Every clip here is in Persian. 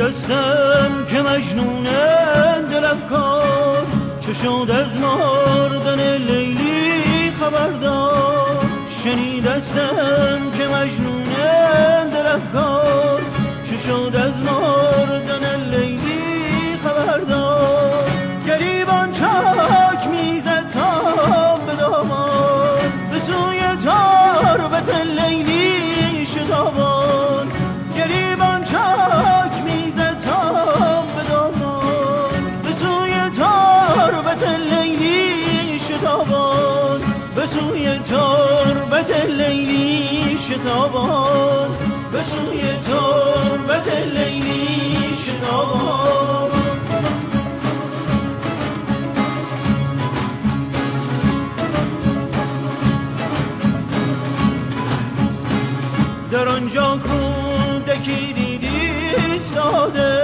شنیدستم که مجنون دل افکار چه شد از مردن لیلی خبردار شنیدستم که مجنون دل افکار چه از مردن لیلی شتابان به سوی تربت لیلی شتابان. در آنجا کودکی دیدی ساده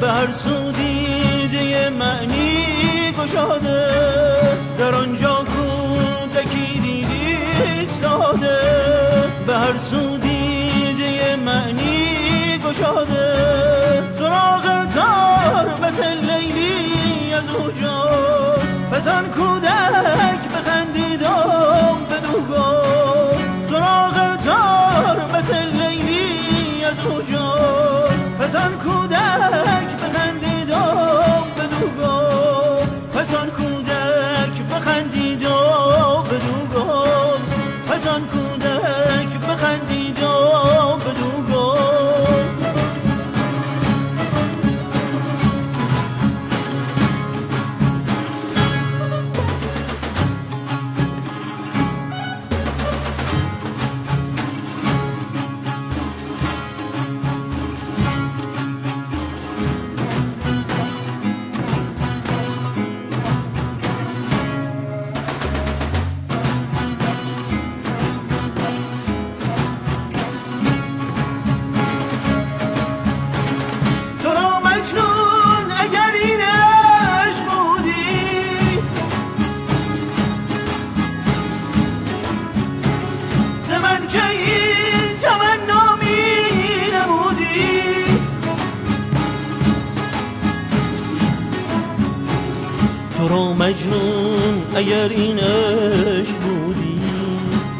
به هر سو دیده معنی گشاده. در آنجا به هر سو دیده معنی گشاده. سراغ تربت لیلی از اوجاست پس آن کودک بخندید و بدو گفت سراغ تربت لیلی از اوجاست پس آن کودک بخندید و بدو گفت پس کودک بخندید و بدو گفت پس کودک مجنون اگر این عشق بودی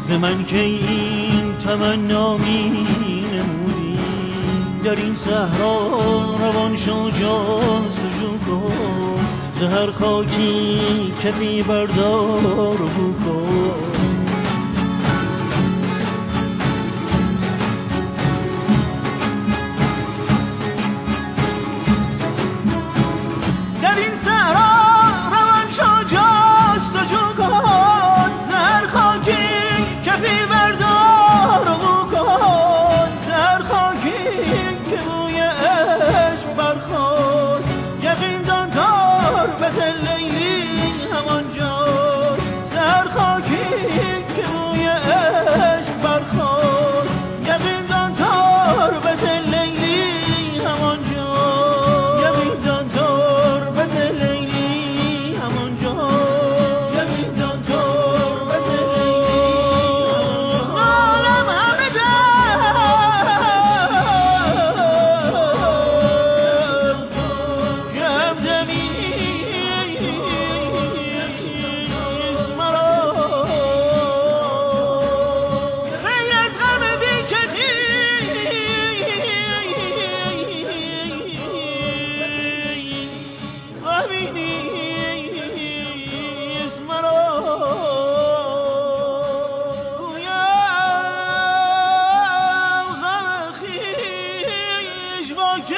ز من که این تمنا می نمودی. در این صحرا روان شو جستجو کن. ز هر خاکی کفی بردار و بو کن. در این صحرا اجما که